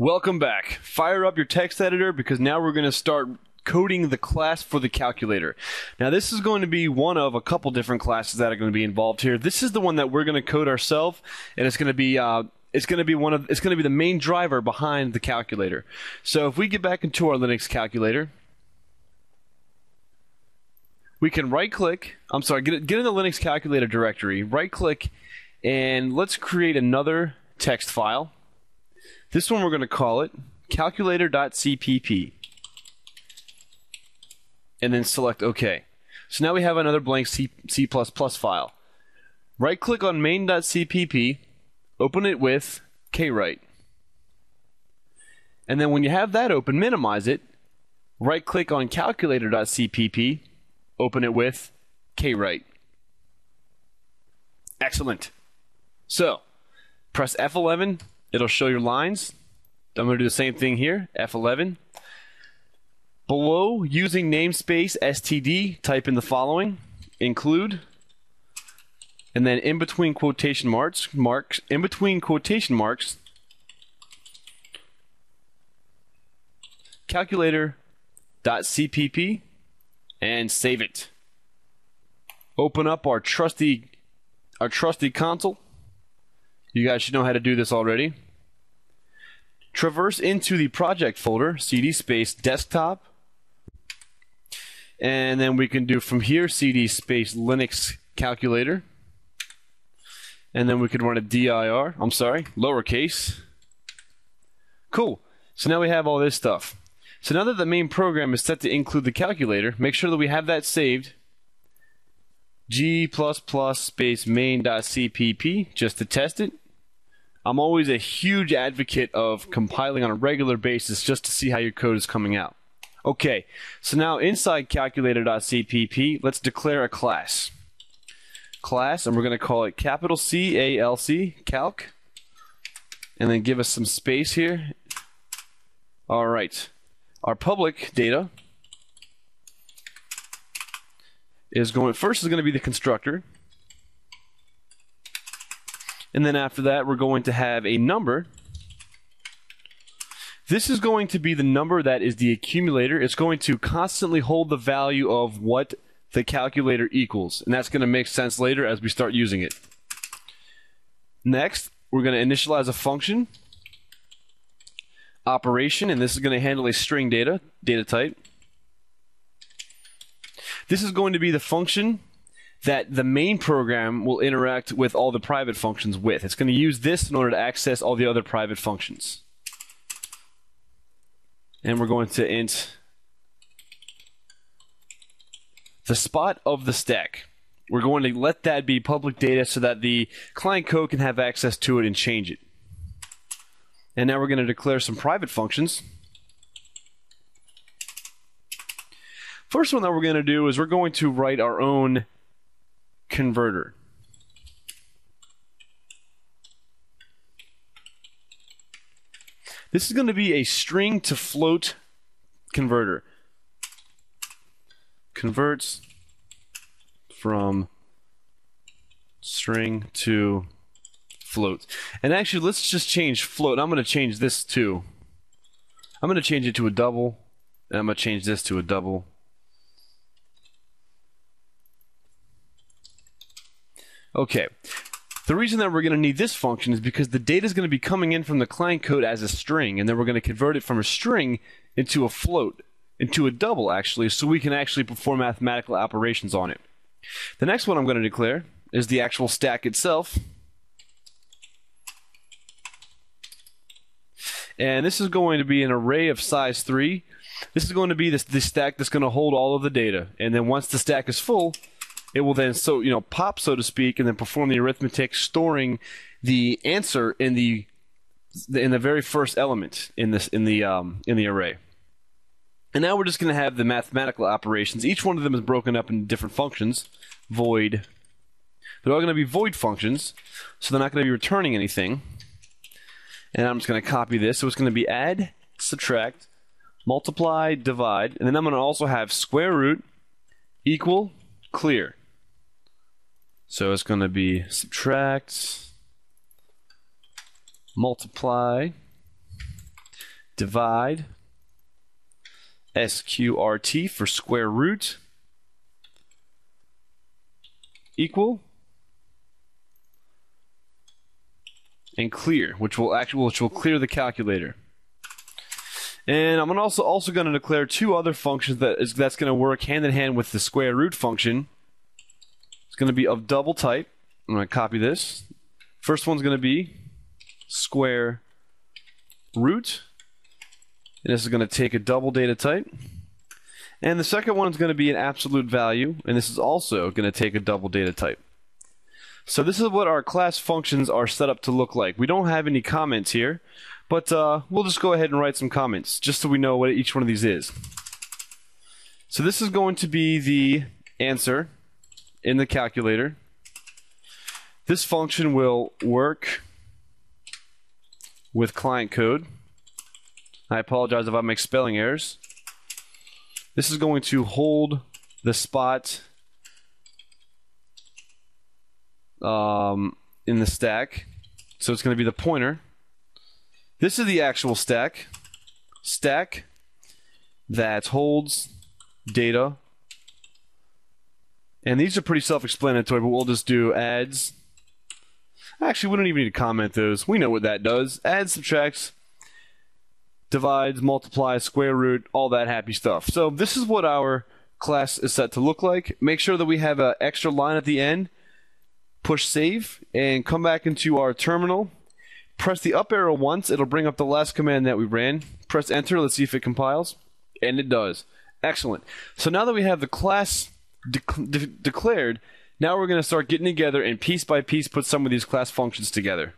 Welcome back. Fire up your text editor because now we're going to start coding the class for the calculator. Now this is going to be one of a couple different classes that are going to be involved here. This is the one that we're going to code ourselves and it's going to be uh, it's going to be one of it's going to be the main driver behind the calculator. So if we get back into our Linux calculator, we can right click, I'm sorry, get, get in the Linux calculator directory, right click and let's create another text file. This one we're going to call it calculator.cpp. And then select OK. So now we have another blank C, C++ file. Right click on main.cpp, open it with kwrite. And then when you have that open, minimize it, right click on calculator.cpp, open it with kwrite. Excellent. So, press F11 It'll show your lines. I'm going to do the same thing here, F11. Below, using namespace std, type in the following, include, and then in between quotation marks, marks in between quotation marks, calculator.cpp, and save it. Open up our trusty, our trusty console. You guys should know how to do this already. Traverse into the project folder, cd space desktop. And then we can do from here cd space Linux calculator. And then we could run a dir, I'm sorry, lowercase. Cool. So now we have all this stuff. So now that the main program is set to include the calculator, make sure that we have that saved. G++ space main.cpp just to test it. I'm always a huge advocate of compiling on a regular basis just to see how your code is coming out. Okay, so now inside calculator.cpp, let's declare a class. Class, and we're going to call it capital C A L C, calc, and then give us some space here. All right, our public data is going first is going to be the constructor. And then after that, we're going to have a number. This is going to be the number that is the accumulator. It's going to constantly hold the value of what the calculator equals. And that's going to make sense later as we start using it. Next, we're going to initialize a function operation, and this is going to handle a string data, data type. This is going to be the function that the main program will interact with all the private functions with. It's going to use this in order to access all the other private functions. And we're going to int the spot of the stack. We're going to let that be public data so that the client code can have access to it and change it. And now we're going to declare some private functions. First one that we're going to do is we're going to write our own converter. This is going to be a string to float converter. Converts from string to float. And actually, let's just change float. I'm going to change this to. I'm going to change it to a double. And I'm going to change this to a double. Okay. The reason that we're going to need this function is because the data is going to be coming in from the client code as a string, and then we're going to convert it from a string into a float, into a double actually, so we can actually perform mathematical operations on it. The next one I'm going to declare is the actual stack itself. And this is going to be an array of size 3. This is going to be the, the stack that's going to hold all of the data. And then once the stack is full, it will then so you know pop so to speak and then perform the arithmetic storing the answer in the in the very first element in this in the um, in the array. And now we're just going to have the mathematical operations. Each one of them is broken up into different functions. Void. They're all going to be void functions so they're not going to be returning anything. And I'm just going to copy this. So it's going to be add subtract multiply divide. And then I'm going to also have square root equal clear so it's going to be subtract, multiply, divide sqrt for square root equal and clear, which will actually which will clear the calculator. And I'm also also going to declare two other functions that is that's going to work hand in hand with the square root function. Going to be of double type. I'm going to copy this. First one's going to be square root. And this is going to take a double data type. And the second one is going to be an absolute value, and this is also going to take a double data type. So this is what our class functions are set up to look like. We don't have any comments here, but uh, we'll just go ahead and write some comments, just so we know what each one of these is. So this is going to be the answer in the calculator. This function will work with client code. I apologize if I make spelling errors. This is going to hold the spot um, in the stack. So it's going to be the pointer. This is the actual stack. Stack that holds data. And these are pretty self-explanatory, but we'll just do adds. Actually, we don't even need to comment those. We know what that does. Adds, subtracts, divides, multiplies, square root, all that happy stuff. So this is what our class is set to look like. Make sure that we have an extra line at the end. Push save and come back into our terminal. Press the up arrow once. It'll bring up the last command that we ran. Press enter. Let's see if it compiles. And it does. Excellent. So now that we have the class de de declared, now we're going to start getting together and piece by piece put some of these class functions together.